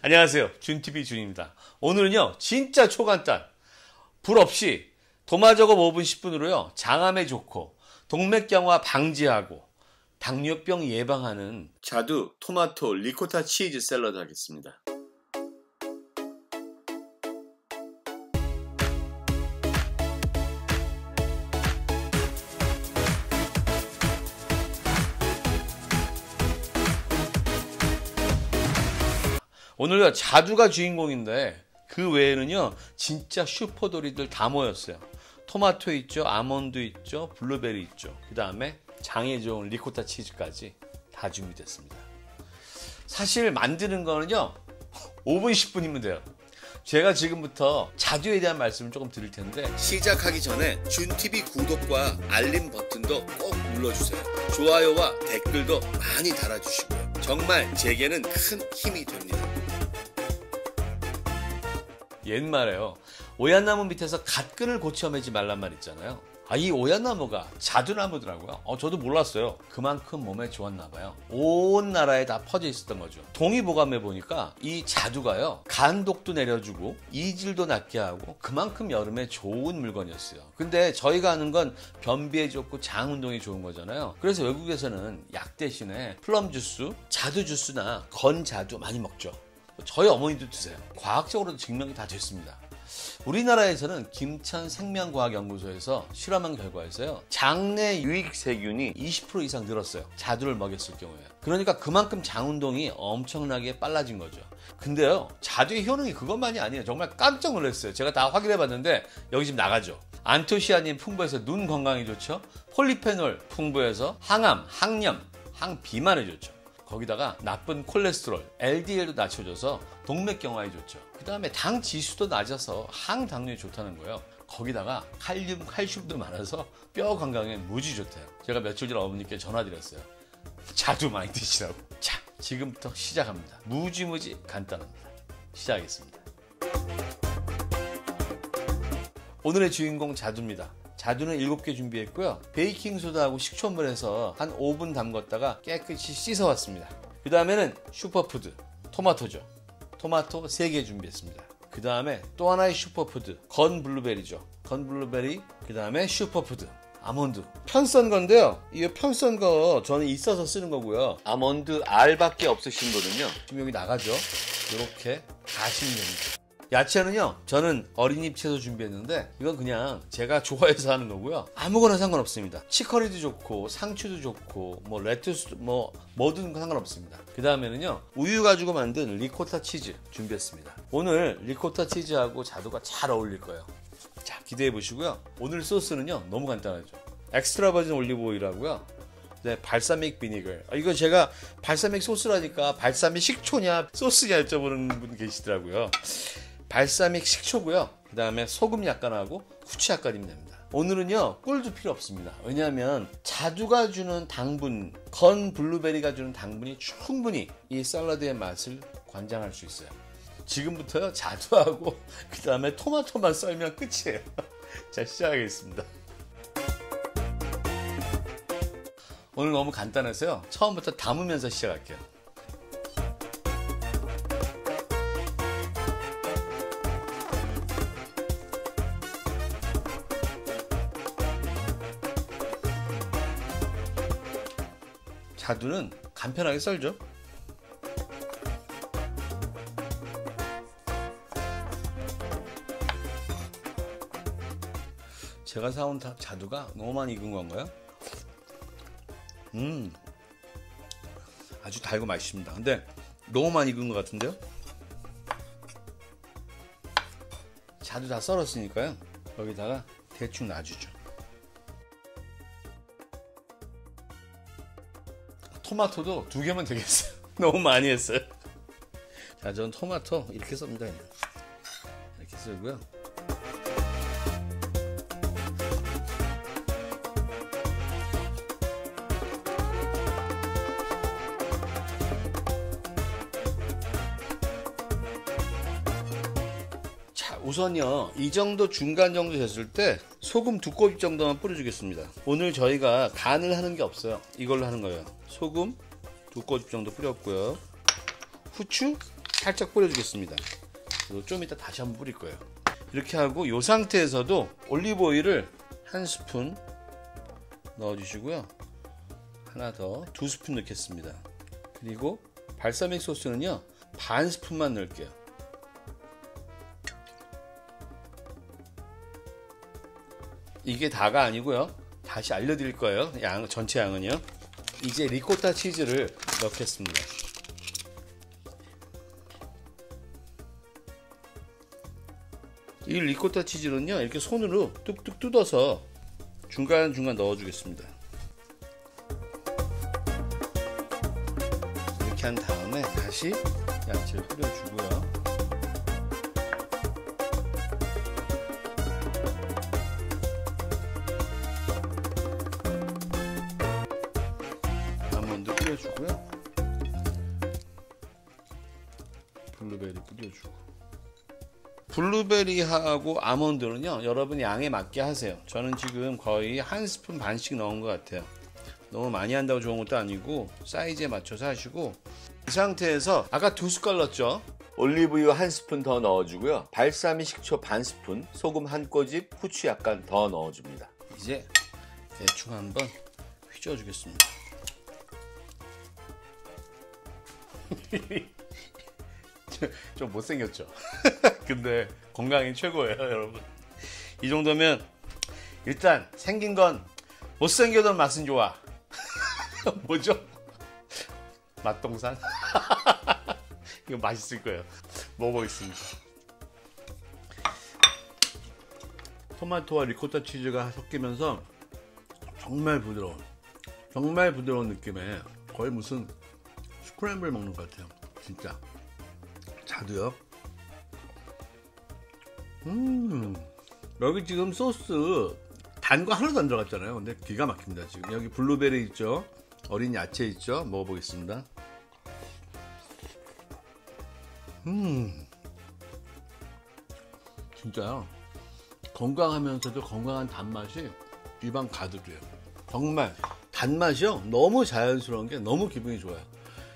안녕하세요. 준TV 준입니다. 오늘은요, 진짜 초간단. 불 없이 도마저거 5분 10분으로요, 장암에 좋고, 동맥경화 방지하고, 당뇨병 예방하는 자두 토마토 리코타 치즈 샐러드 하겠습니다. 오늘 자두가 주인공인데 그 외에는요 진짜 슈퍼돌이들 다 모였어요. 토마토 있죠, 아몬드 있죠, 블루베리 있죠. 그 다음에 장에 좋은 리코타 치즈까지 다 준비됐습니다. 사실 만드는 거는요 5분 10분이면 돼요. 제가 지금부터 자두에 대한 말씀을 조금 드릴 텐데 시작하기 전에 준TV 구독과 알림 버튼도 꼭 눌러주세요. 좋아요와 댓글도 많이 달아주시고요. 정말 제게는 큰 힘이 됩니다. 옛말에요. 오얏나무 밑에서 갓근을 고쳐 매지 말란 말 있잖아요. 아, 이 오얏나무가 자두나무더라고요. 어, 저도 몰랐어요. 그만큼 몸에 좋았나 봐요. 온 나라에 다 퍼져 있었던 거죠. 동의보감에 보니까 이 자두가요. 간독도 내려주고 이질도 낫게 하고 그만큼 여름에 좋은 물건이었어요. 근데 저희가 아는 건 변비에 좋고 장 운동에 좋은 거잖아요. 그래서 외국에서는 약 대신에 플럼 주스, 자두 주스나 건 자두 많이 먹죠. 저희 어머니도 드세요. 과학적으로도 증명이 다 됐습니다. 우리나라에서는 김천 생명과학연구소에서 실험한 결과에서요. 장내 유익 세균이 20% 이상 늘었어요. 자두를 먹였을 경우에. 그러니까 그만큼 장 운동이 엄청나게 빨라진 거죠. 근데요. 자두의 효능이 그것만이 아니에요. 정말 깜짝 놀랐어요. 제가 다 확인해 봤는데 여기 지금 나가죠. 안토시아닌 풍부해서 눈 건강에 좋죠. 폴리페놀 풍부해서 항암, 항염, 항비만에 좋죠. 거기다가 나쁜 콜레스테롤, LDL도 낮춰줘서 동맥경화에 좋죠. 그 다음에 당 지수도 낮아서 항당뇨에 좋다는 거예요. 거기다가 칼륨, 칼슘도 많아서 뼈 건강에 무지 좋대요. 제가 며칠 전에 어머니께 전화드렸어요. 자주 많이 드시라고. 자, 지금부터 시작합니다. 무지무지 간단합니다. 시작하겠습니다. 오늘의 주인공 자두입니다. 자두는 7개 준비했고요. 베이킹소다하고 식초물에서 한 5분 담갔다가 깨끗이 씻어왔습니다. 그 다음에는 슈퍼푸드, 토마토죠. 토마토 3개 준비했습니다. 그 다음에 또 하나의 슈퍼푸드, 건 블루베리죠. 건 블루베리, 그 다음에 슈퍼푸드, 아몬드. 편썬 건데요. 이 편썬 거 저는 있어서 쓰는 거고요. 아몬드 알밖에 없으신 분은요. 지금 여기 나가죠. 이렇게 가시면 됩니다. 야채는요, 저는 어린잎 채소 준비했는데, 이건 그냥 제가 좋아해서 하는 거고요. 아무거나 상관없습니다. 치커리도 좋고, 상추도 좋고, 뭐, lettuce, 뭐, 뭐든 상관없습니다. 그 다음에는요, 우유 가지고 만든 리코타 치즈 준비했습니다. 오늘 리코타 치즈하고 자두가 잘 어울릴 거예요. 자, 기대해 보시고요. 오늘 소스는요, 너무 간단하죠. extra virgin olive oil하고요. 네, balsamic vinegar. 아, 이거 제가 발사믹 소스라니까 발사믹 식초냐 소스냐 여쭤보는 분 계시더라고요. 발사믹 식초고요. 그 다음에 소금 약간 하고 후추 약간이면 됩니다. 오늘은요 꿀도 필요 없습니다. 왜냐하면 자두가 주는 당분, 건 블루베리가 주는 당분이 충분히 이 샐러드의 맛을 관장할 수 있어요. 지금부터요 자두하고 그 다음에 토마토만 썰면 끝이에요. 자 시작하겠습니다. 오늘 너무 간단해서요 처음부터 담으면서 시작할게요. 자두는 간편하게 썰죠. 제가 사온 자두가 너무 많이 익은 건가요? 음, 아주 달고 맛있습니다. 근데 너무 많이 익은 것 같은데요? 자두 다 썰었으니까요. 여기다가 대충 놔주죠. 토마토도 두 개면 되겠어요. 너무 많이 했어요. 자, 전 토마토 이렇게 썹니다. 그냥. 이렇게 쓰고요. 자, 우선요. 이 정도 중간 정도 됐을 때 소금 두 꼬집 정도만 뿌려주겠습니다. 오늘 저희가 간을 하는 게 없어요. 이걸로 하는 거예요. 소금 두 꼬집 정도 뿌렸고요. 후추 살짝 뿌려주겠습니다. 그리고 좀 이따 다시 한번 뿌릴 거예요. 이렇게 하고 이 상태에서도 올리브 오일을 한 스푼 넣어주시고요. 하나 더 두 스푼 넣겠습니다. 그리고 발사믹 소스는요 반 스푼만 넣을게요. 이게 다가 아니고요. 다시 알려드릴 거예요. 양 전체 양은요. 이제 리코타 치즈를 넣겠습니다. 이 리코타 치즈는요 이렇게 손으로 뚝뚝 뜯어서 중간 중간 넣어주겠습니다. 이렇게 한 다음에 다시 야채를 뿌려주고요. 아몬드 뿌려주고요. 블루베리 뿌려주고. 블루베리하고 아몬드는요, 여러분 양에 맞게 하세요. 저는 지금 거의 한 스푼 반씩 넣은 것 같아요. 너무 많이 한다고 좋은 것도 아니고 사이즈에 맞춰서 하시고 이 상태에서 아까 두 숟갈 넣었죠? 올리브유 한 스푼 더 넣어주고요. 발사믹 식초 반 스푼, 소금 한 꼬집, 후추 약간 더 넣어줍니다. 이제 대충 한번 휘저어주겠습니다. 좀 못생겼죠? 근데 건강이 최고예요, 여러분. 이 정도면 일단 생긴 건 못생겨도 맛은 좋아. 뭐죠? 맛동산? 이거 맛있을 거예요. 먹어보겠습니다. 토마토와 리코타 치즈가 섞이면서 정말 부드러운 정말 부드러운 느낌의 거의 무슨 스크램블 먹는 것 같아요 진짜. 자두요? 음. 여기 지금 소스 단 거 하나도 안 들어갔잖아요. 근데 기가 막힙니다 지금. 여기 블루베리 있죠? 어린 야채 있죠? 먹어보겠습니다. 음. 진짜요? 건강하면서도 건강한 단맛이 입안 가득해요. 정말 단맛이요. 너무 자연스러운 게 너무 기분이 좋아요.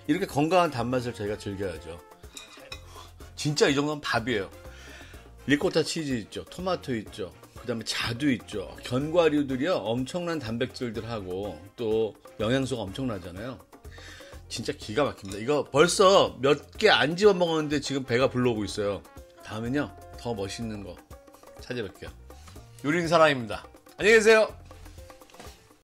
이렇게 건강한 단맛을 저희가 즐겨야죠. 진짜 이 정도면 밥이에요. 리코타 치즈 있죠. 토마토 있죠. 그 다음에 자두 있죠. 견과류들이요. 엄청난 단백질들하고 또 영양소가 엄청나잖아요. 진짜 기가 막힙니다. 이거 벌써 몇 개 안 집어 먹었는데 지금 배가 불러오고 있어요. 다음엔요. 더 멋있는 거 찾아뵐게요. 요리는 사랑입니다. 안녕히 계세요.